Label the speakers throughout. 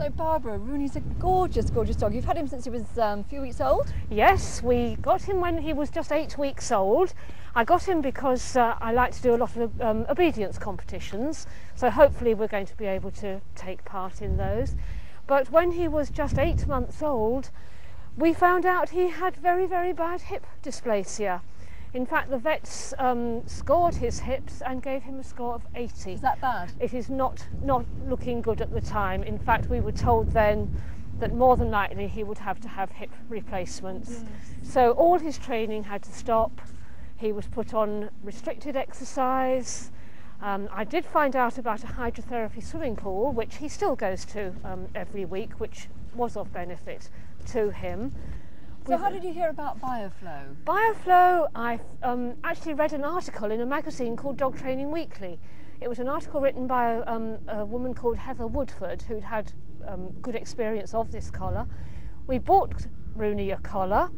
Speaker 1: So Barbara, Rooney's a gorgeous, gorgeous dog. You've had him since he was um, a few weeks old?
Speaker 2: Yes, we got him when he was just eight weeks old. I got him because uh, I like to do a lot of um, obedience competitions, so hopefully we're going to be able to take part in those. But when he was just eight months old, we found out he had very, very bad hip dysplasia. In fact, the vets um, scored his hips and gave him a score of 80.
Speaker 1: Is that bad?
Speaker 2: It is not, not looking good at the time. In fact, we were told then that more than likely he would have to have hip replacements. So all his training had to stop. He was put on restricted exercise. Um, I did find out about a hydrotherapy swimming pool, which he still goes to um, every week, which was of benefit to him.
Speaker 1: So how did you hear about Bioflow?
Speaker 2: Bioflow, I um, actually read an article in a magazine called Dog Training Weekly. It was an article written by a, um, a woman called Heather Woodford who'd had um, good experience of this collar. We bought Rooney a collar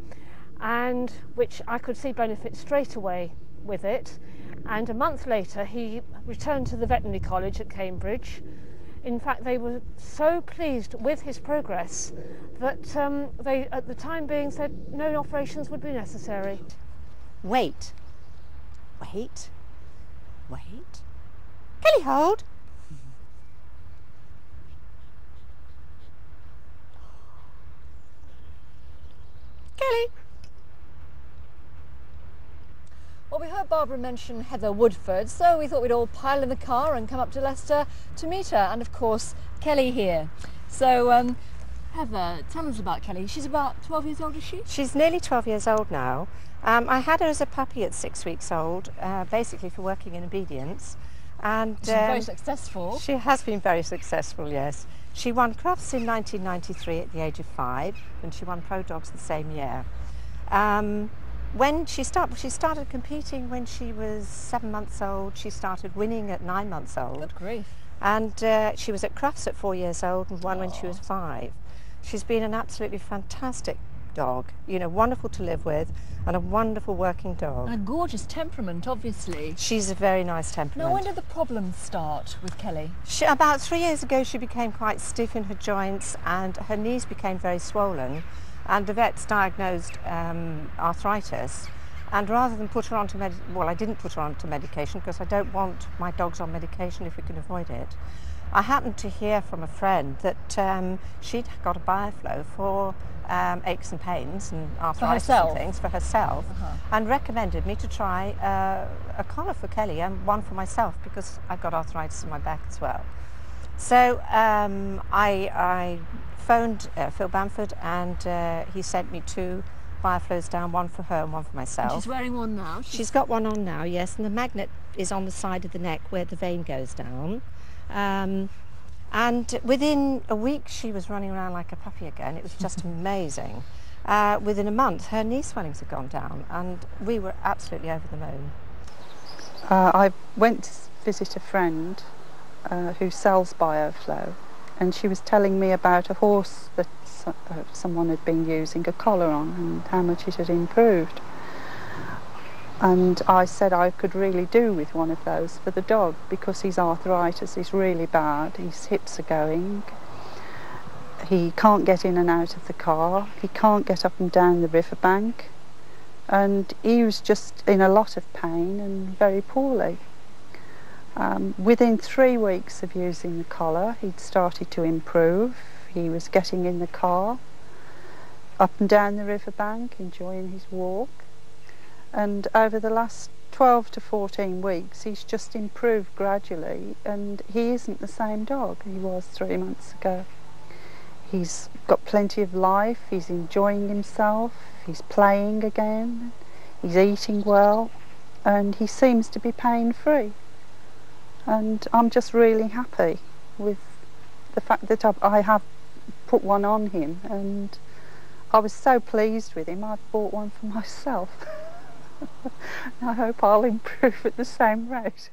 Speaker 2: and which I could see benefits straight away with it and a month later he returned to the veterinary college at Cambridge in fact, they were so pleased with his progress that um, they, at the time being, said no operations would be necessary.
Speaker 3: Wait. Wait. Wait. Kelly, hold. Kelly.
Speaker 1: Well, we heard Barbara mention Heather Woodford, so we thought we'd all pile in the car and come up to Leicester to meet her. And of course, Kelly here. So, um, Heather, tell us about Kelly. She's about 12 years old, is she?
Speaker 3: She's nearly 12 years old now. Um, I had her as a puppy at six weeks old, uh, basically for working in obedience.
Speaker 1: And she's um, very successful.
Speaker 3: She has been very successful, yes. She won Crufts in 1993 at the age of five, and she won Pro Dogs the same year. Um, when she started, she started competing when she was seven months old. She started winning at nine months old.
Speaker 1: Good grief.
Speaker 3: And uh, she was at Crufts at four years old and won Aww. when she was five. She's been an absolutely fantastic dog, you know, wonderful to live with and a wonderful working dog.
Speaker 1: And a gorgeous temperament, obviously.
Speaker 3: She's a very nice temperament.
Speaker 1: Now, when did the problems start with Kelly?
Speaker 3: She, about three years ago, she became quite stiff in her joints and her knees became very swollen and the vets diagnosed um, arthritis and rather than put her onto med well I didn't put her onto medication because I don't want my dogs on medication if we can avoid it I happened to hear from a friend that um, she'd got a bioflow for um, aches and pains and arthritis and things for herself uh -huh. and recommended me to try uh, a collar for Kelly and one for myself because I've got arthritis in my back as well. So um, I, I, phoned uh, Phil Bamford and uh, he sent me two bioflows down, one for her and one for myself.
Speaker 1: And she's wearing one now?
Speaker 3: she's... she's got one on now, yes, and the magnet is on the side of the neck where the vein goes down. Um, and within a week she was running around like a puppy again. It was just amazing. Uh, within a month her knee swellings had gone down and we were absolutely over the moon.
Speaker 4: Uh, I went to visit a friend uh, who sells Bioflow, and she was telling me about a horse that uh, someone had been using a collar on and how much it had improved. And I said I could really do with one of those for the dog because his arthritis is really bad, his hips are going, he can't get in and out of the car, he can't get up and down the riverbank, and he was just in a lot of pain and very poorly. Um, within three weeks of using the collar, he'd started to improve. He was getting in the car, up and down the riverbank, enjoying his walk. And over the last 12 to 14 weeks, he's just improved gradually, and he isn't the same dog he was three months ago. He's got plenty of life, he's enjoying himself, he's playing again, he's eating well, and he seems to be pain free and I'm just really happy with the fact that I've, I have put one on him. And I was so pleased with him I've bought one for myself. I hope I'll improve at the same rate